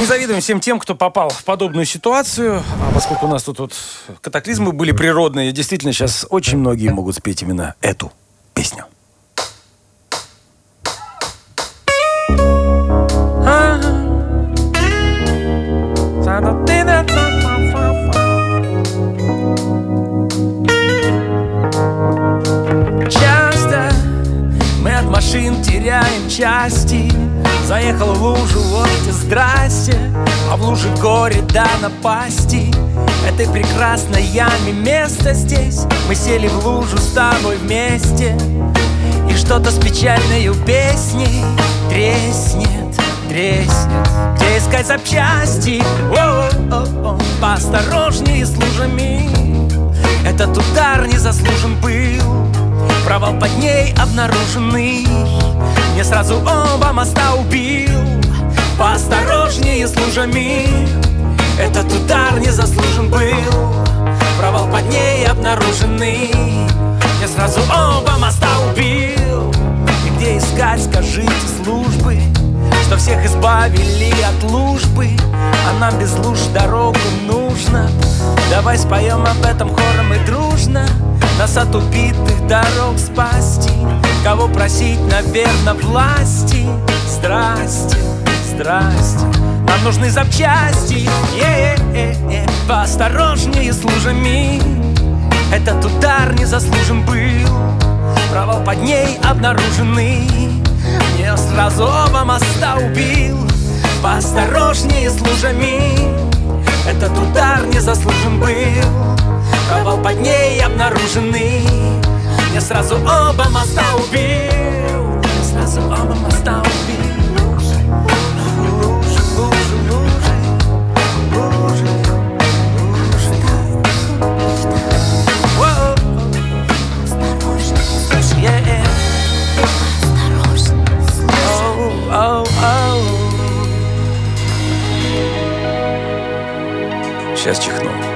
не завидуем всем тем, кто попал в подобную ситуацию. А поскольку у нас тут вот катаклизмы были природные, действительно сейчас очень многие могут спеть именно эту песню. Часто мы от машин теряем части Заехал в лужу, вот и здрасте. А в луже горе да напасти. Этой прекрасной яме место здесь. Мы сели в лужу с тобой вместе. И что-то с печальной песней Треснет, треснет. Где искать запчасти? О-о-о-о. Поосторожнее с лужами. Этот удар не заслужен был. Провал под ней обнаруженный сразу оба моста убил Поосторожнее с лужами Этот удар не заслужен был. Провал под ней обнаруженный. Не сразу оба моста убил И где искать, скажите, службы? Что всех избавили от лужбы? А нам без луж дорогу нужно. Давай споем об этом хором и дружно. Нас от убитых дорог спасти Кого просить, наверное, власти. Здрасте, здрасте. Нам нужны запчасти. Е-е-е-е. Поосторожнее с лужами Этот удар не заслужен был. Провал под ней обнаруженный. Не сразу оба моста убил. Поосторожнее с лужами Этот удар не заслужен был. Провал под ней обнаруженный Не сразу оба моста убил Не сразу оба моста убил. Сейчас чихну.